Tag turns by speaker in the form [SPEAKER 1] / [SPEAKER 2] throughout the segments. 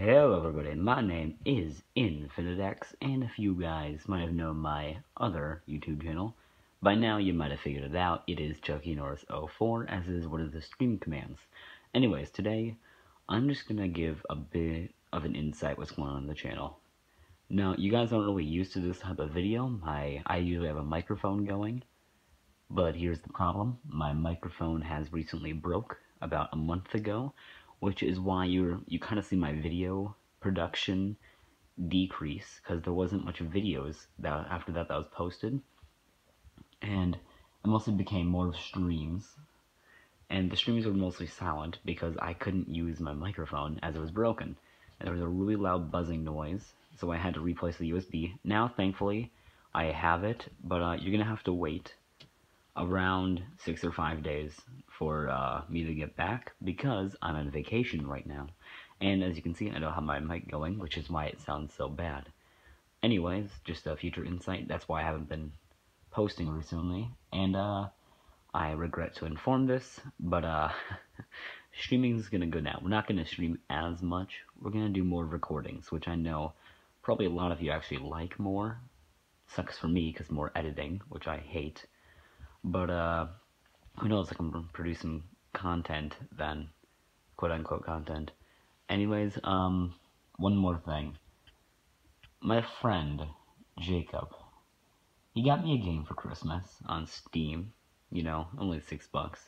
[SPEAKER 1] Hello everybody, my name is Infinidex, and if you guys might have known my other YouTube channel, by now you might have figured it out, it is Chucky Norris 04, as is one of the stream commands. Anyways, today, I'm just gonna give a bit of an insight what's going on in the channel. Now, you guys aren't really used to this type of video, my, I usually have a microphone going, but here's the problem, my microphone has recently broke about a month ago, which is why you you kind of see my video production decrease because there wasn't much videos that after that that was posted. And it mostly became more of streams. And the streams were mostly silent because I couldn't use my microphone as it was broken. And there was a really loud buzzing noise so I had to replace the USB now thankfully I have it but uh, you're gonna have to wait around six or five days for uh, me to get back because I'm on vacation right now. And as you can see, I don't have my mic going, which is why it sounds so bad. Anyways, just a future insight. That's why I haven't been posting recently. And uh, I regret to inform this, but uh, streaming is going to go down. We're not going to stream as much. We're going to do more recordings, which I know probably a lot of you actually like more. Sucks for me because more editing, which I hate. But uh, who knows? I can produce some content then, quote unquote content. Anyways, um, one more thing. My friend Jacob, he got me a game for Christmas on Steam. You know, only six bucks.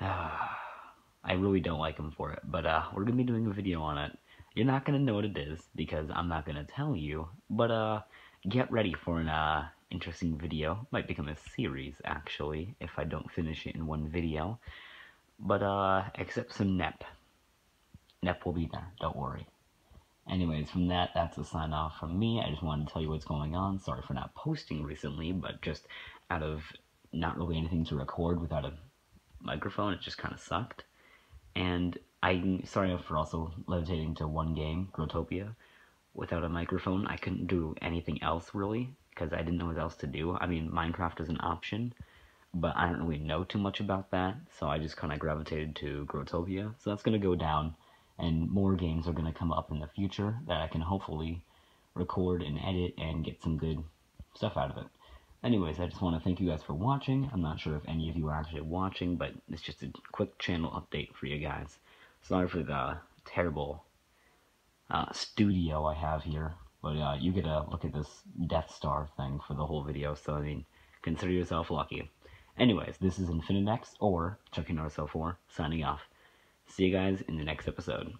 [SPEAKER 1] I really don't like him for it, but uh, we're gonna be doing a video on it. You're not gonna know what it is because I'm not gonna tell you, but uh, get ready for an uh interesting video. Might become a series, actually, if I don't finish it in one video. But, uh, except some NEP. NEP will be there, don't worry. Anyways, from that, that's a sign off from me. I just wanted to tell you what's going on. Sorry for not posting recently, but just out of not really anything to record without a microphone, it just kind of sucked. And I'm sorry for also levitating to one game, Growtopia. Without a microphone, I couldn't do anything else really because I didn't know what else to do. I mean, Minecraft is an option, but I don't really know too much about that, so I just kind of gravitated to Growtopia. So that's going to go down, and more games are going to come up in the future that I can hopefully record and edit and get some good stuff out of it. Anyways, I just want to thank you guys for watching. I'm not sure if any of you are actually watching, but it's just a quick channel update for you guys. Sorry for the terrible uh, studio I have here. But uh, you get a look at this Death Star thing for the whole video, so I mean, consider yourself lucky. Anyways, this is Infinidex or Chucky Norris 04 signing off. See you guys in the next episode.